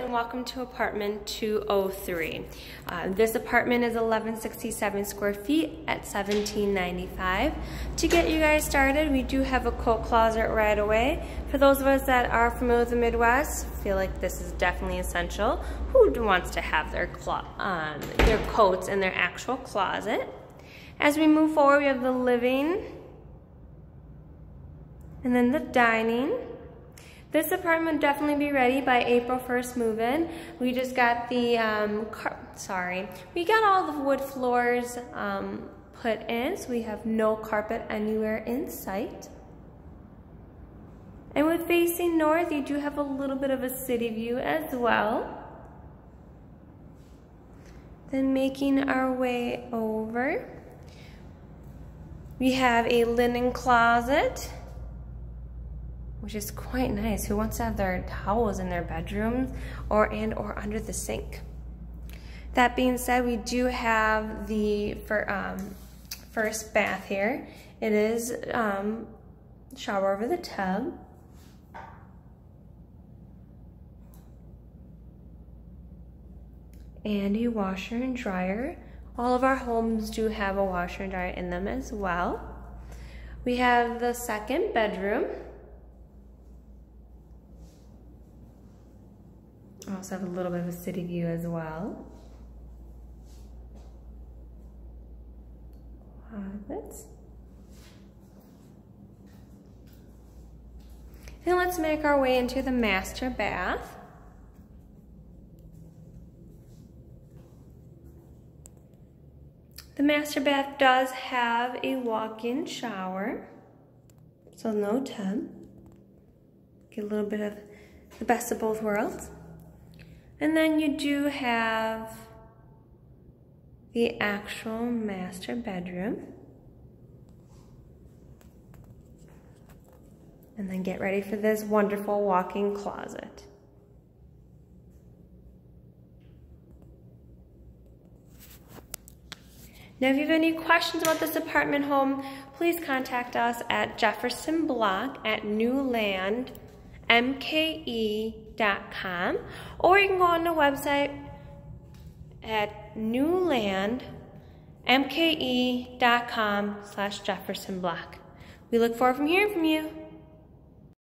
and welcome to apartment 203. Uh, this apartment is 1167 square feet at 1795. To get you guys started, we do have a coat closet right away. For those of us that are familiar with the Midwest, feel like this is definitely essential. Who wants to have their, um, their coats in their actual closet? As we move forward, we have the living, and then the dining, this apartment will definitely be ready by April 1st move-in. We just got the, um, sorry, we got all the wood floors um, put in, so we have no carpet anywhere in sight. And with facing north, you do have a little bit of a city view as well. Then making our way over, we have a linen closet which is quite nice. Who wants to have their towels in their bedrooms or and or under the sink? That being said, we do have the for, um, first bath here. It is um, shower over the tub. And a washer and dryer. All of our homes do have a washer and dryer in them as well. We have the second bedroom. Also have a little bit of a city view as well. Uh, and let's make our way into the master bath. The master bath does have a walk-in shower, so no tub. Get a little bit of the best of both worlds. And then you do have the actual master bedroom. And then get ready for this wonderful walk-in closet. Now, if you have any questions about this apartment home, please contact us at Jefferson Block at Newland mke.com or you can go on the website at newlandmke.com slash Jefferson Block. We look forward from hearing from you.